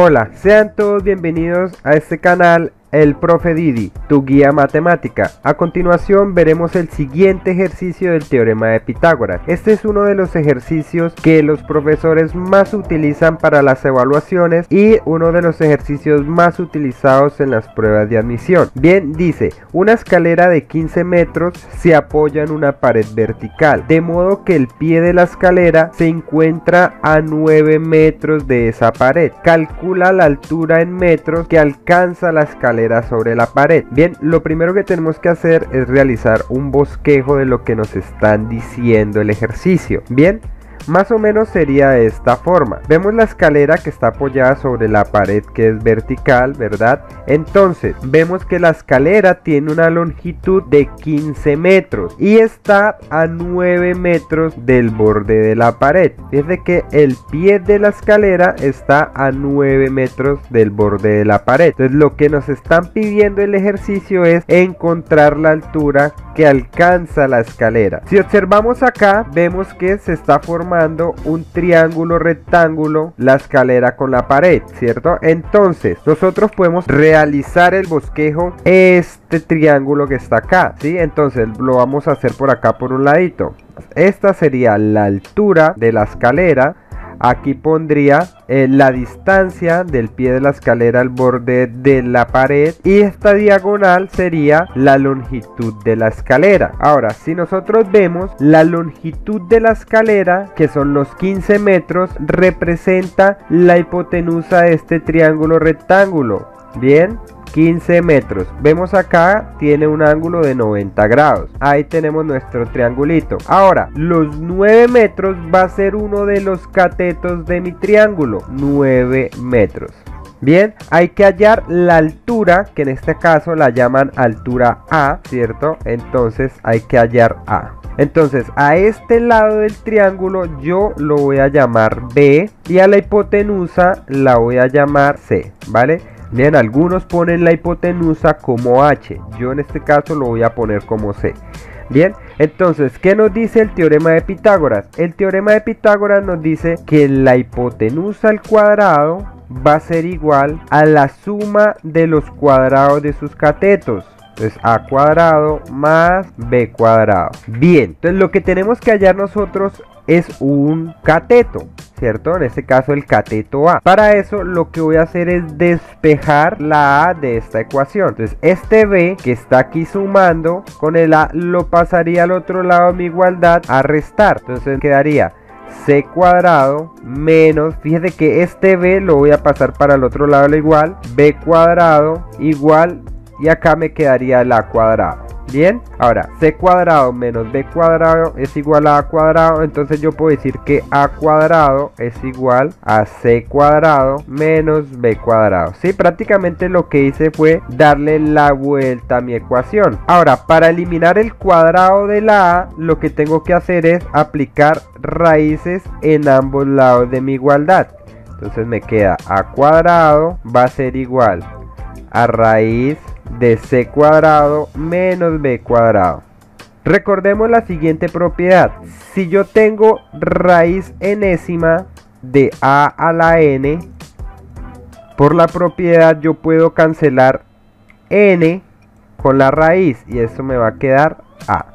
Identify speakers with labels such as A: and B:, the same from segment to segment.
A: Hola, sean todos bienvenidos a este canal el profe Didi, tu guía matemática. A continuación veremos el siguiente ejercicio del teorema de Pitágoras. Este es uno de los ejercicios que los profesores más utilizan para las evaluaciones y uno de los ejercicios más utilizados en las pruebas de admisión. Bien, dice, una escalera de 15 metros se apoya en una pared vertical, de modo que el pie de la escalera se encuentra a 9 metros de esa pared. Calcula la altura en metros que alcanza la escalera sobre la pared. Bien, lo primero que tenemos que hacer es realizar un bosquejo de lo que nos están diciendo el ejercicio. Bien, más o menos sería de esta forma. Vemos la escalera que está apoyada sobre la pared que es vertical, ¿verdad? Entonces, vemos que la escalera tiene una longitud de 15 metros y está a 9 metros del borde de la pared. Desde que el pie de la escalera está a 9 metros del borde de la pared. Entonces, lo que nos están pidiendo el ejercicio es encontrar la altura que alcanza la escalera. Si observamos acá, vemos que se está formando un triángulo rectángulo la escalera con la pared, ¿cierto? Entonces, nosotros podemos realizar el bosquejo este triángulo que está acá, ¿sí? Entonces, lo vamos a hacer por acá por un ladito. Esta sería la altura de la escalera Aquí pondría eh, la distancia del pie de la escalera al borde de la pared y esta diagonal sería la longitud de la escalera. Ahora, si nosotros vemos la longitud de la escalera, que son los 15 metros, representa la hipotenusa de este triángulo rectángulo. Bien, 15 metros. Vemos acá tiene un ángulo de 90 grados. Ahí tenemos nuestro triangulito. Ahora, los 9 metros va a ser uno de los catetos de mi triángulo. 9 metros. Bien, hay que hallar la altura, que en este caso la llaman altura A, ¿cierto? Entonces hay que hallar A. Entonces a este lado del triángulo yo lo voy a llamar B y a la hipotenusa la voy a llamar C, ¿vale? Bien, algunos ponen la hipotenusa como H. Yo en este caso lo voy a poner como C. Bien, entonces, ¿qué nos dice el teorema de Pitágoras? El teorema de Pitágoras nos dice que la hipotenusa al cuadrado va a ser igual a la suma de los cuadrados de sus catetos. Entonces a cuadrado más b cuadrado. Bien, entonces lo que tenemos que hallar nosotros es un cateto, ¿cierto? En este caso el cateto A. Para eso lo que voy a hacer es despejar la A de esta ecuación. Entonces este B que está aquí sumando con el A lo pasaría al otro lado de mi igualdad a restar. Entonces quedaría c cuadrado menos, fíjate que este b lo voy a pasar para el otro lado lo igual, b cuadrado igual y acá me quedaría la cuadrado. Bien, ahora c cuadrado menos b cuadrado es igual a a cuadrado, entonces yo puedo decir que a cuadrado es igual a c cuadrado menos b cuadrado. Sí, prácticamente lo que hice fue darle la vuelta a mi ecuación. Ahora, para eliminar el cuadrado de la a, lo que tengo que hacer es aplicar raíces en ambos lados de mi igualdad. Entonces me queda a cuadrado va a ser igual a raíz de c cuadrado menos b cuadrado. Recordemos la siguiente propiedad. Si yo tengo raíz enésima de a a la n, por la propiedad yo puedo cancelar n con la raíz y eso me va a quedar a.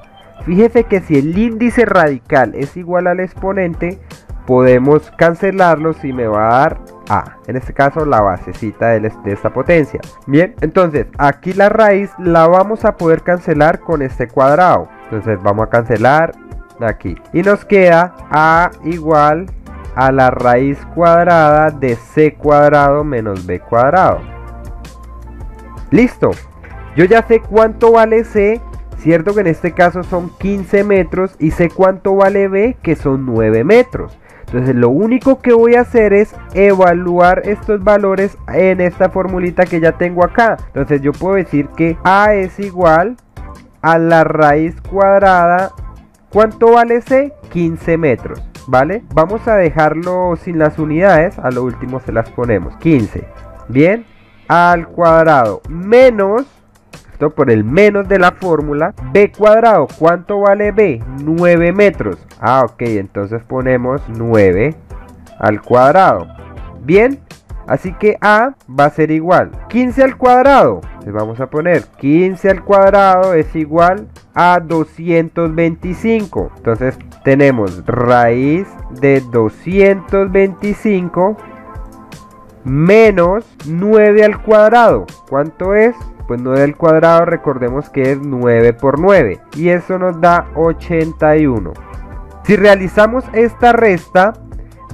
A: Fíjese que si el índice radical es igual al exponente, podemos cancelarlo si me va a dar A. En este caso la basecita de, esta potencia. Bien, entonces aquí la raíz la vamos a poder cancelar con este cuadrado. Entonces vamos a cancelar aquí. Y nos queda A igual a la raíz cuadrada de C cuadrado menos B cuadrado. Listo. Yo ya sé cuánto vale C Cierto que en este caso son 15 metros y sé cuánto vale B que son 9 metros. Entonces lo único que voy a hacer es evaluar estos valores en esta formulita que ya tengo acá. Entonces yo puedo decir que A es igual a la raíz cuadrada. ¿Cuánto vale C? 15 metros. ¿Vale? Vamos a dejarlo sin las unidades. A lo último se las ponemos. 15. Bien. Al cuadrado menos por el menos de la fórmula. B cuadrado, ¿cuánto vale B? 9 metros. Ah, ok, entonces ponemos 9 al cuadrado. Bien, Así que A va a ser igual 15 al cuadrado. Le vamos a poner 15 al cuadrado es igual a 225. Entonces tenemos raíz de 225 menos 9 al cuadrado. ¿Cuánto es? Pues 9 al cuadrado recordemos que es 9 por 9 y eso nos da 81. Si realizamos esta resta,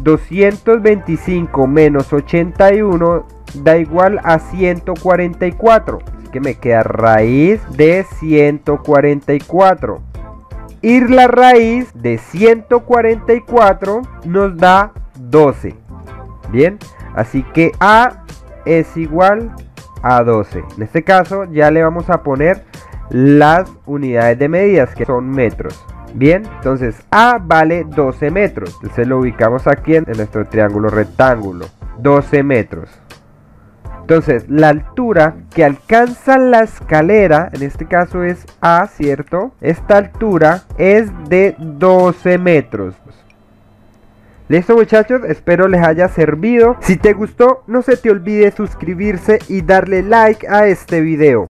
A: 225 menos 81 da igual a 144. Así que me queda raíz de 144. Y la raíz de 144 nos da 12. Bien, así que A es igual a 12. En este caso ya le vamos a poner las unidades de medidas que son metros. Bien, entonces A vale 12 metros. Entonces lo ubicamos aquí en, nuestro triángulo rectángulo. 12 metros. Entonces, la altura que alcanza la escalera, en este caso es A, ¿cierto? Esta altura es de 12 metros. Listo muchachos, espero les haya servido. Si te gustó, no se te olvide suscribirse y darle like a este video.